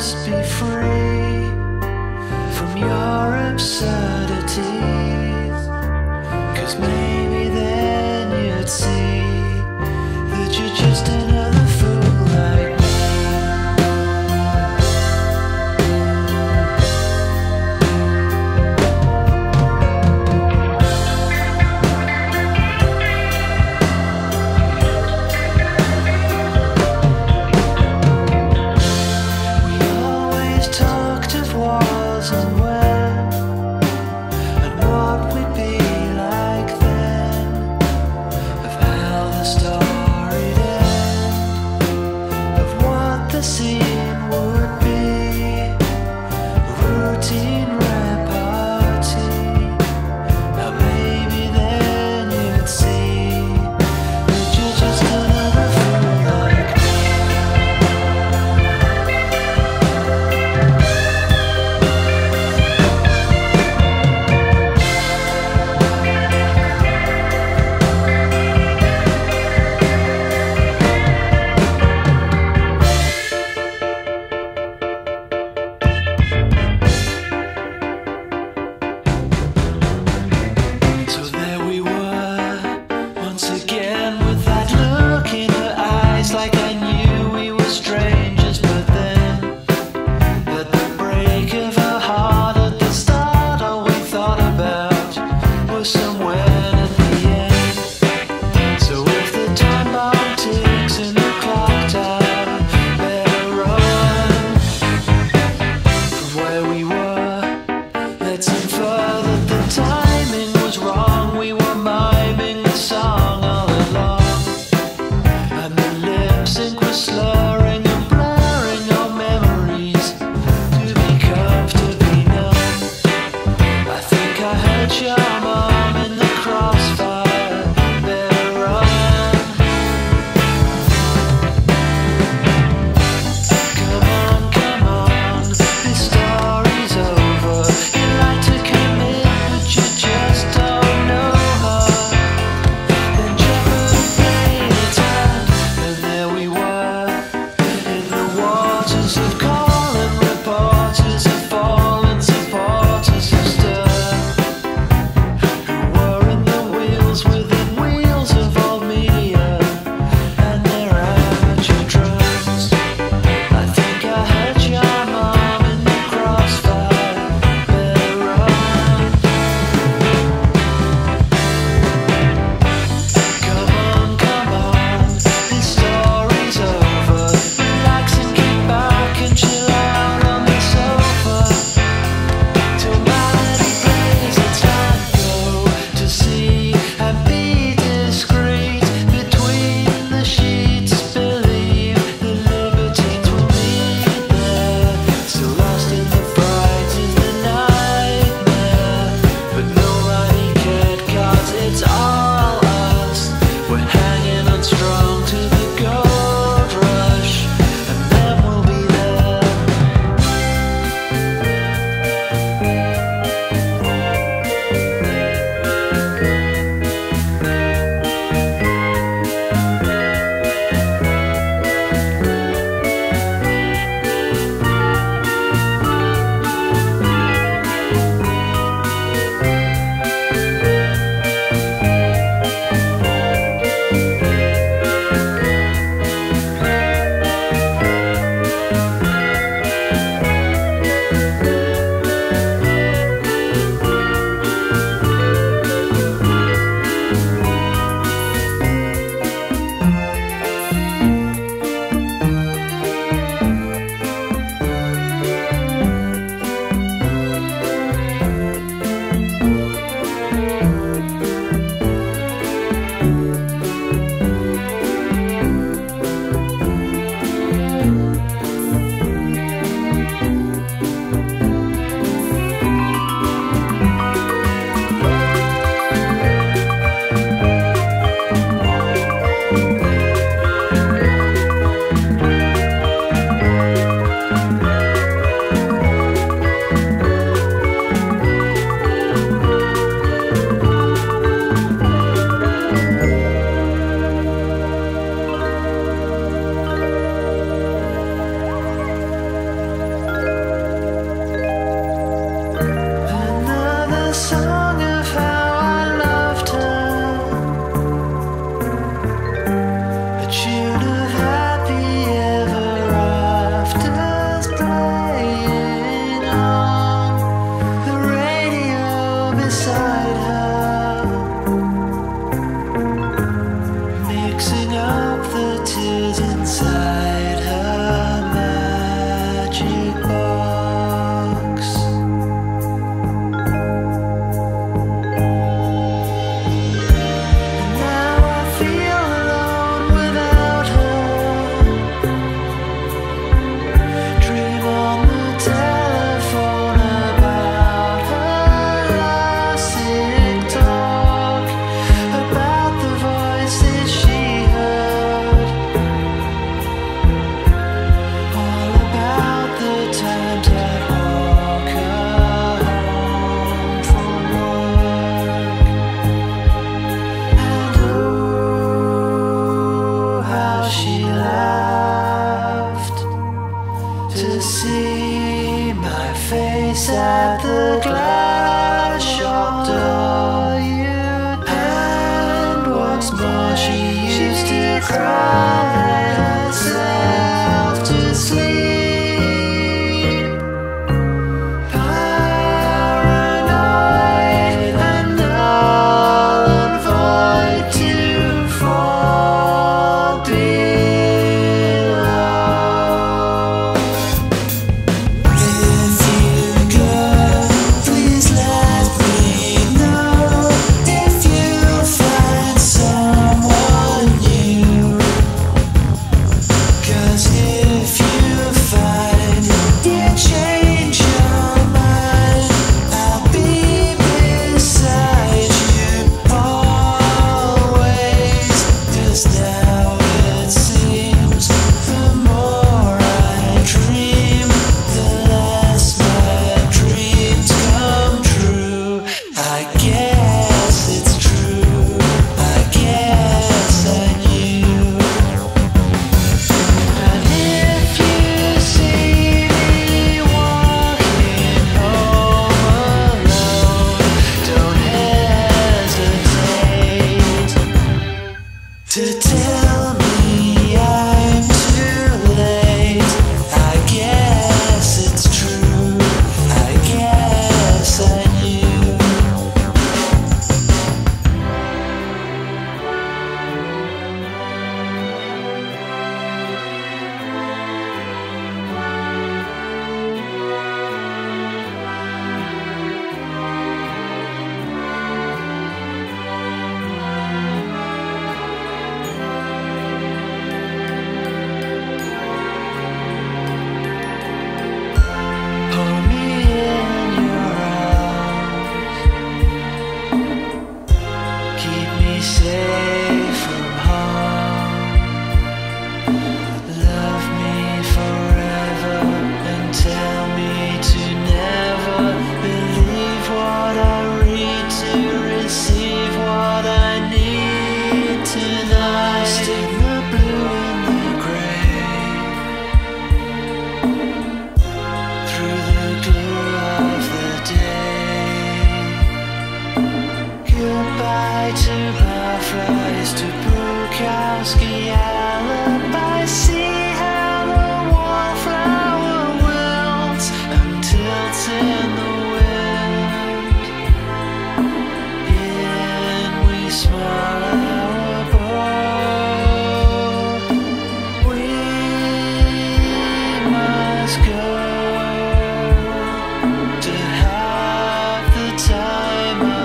must be free from your absurdities. Cause maybe then you'd see.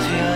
love you.